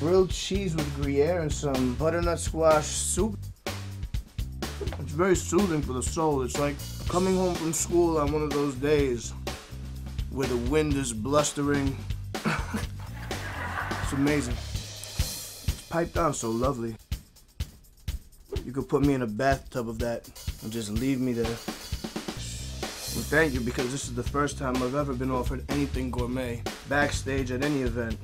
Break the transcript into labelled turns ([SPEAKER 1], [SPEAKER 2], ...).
[SPEAKER 1] grilled cheese with Gruyere and some butternut squash soup. It's very soothing for the soul. It's like coming home from school on one of those days where the wind is blustering. it's amazing. It's piped on so lovely. You could put me in a bathtub of that and just leave me there. Well, thank you because this is the first time I've ever been offered anything gourmet backstage at any event.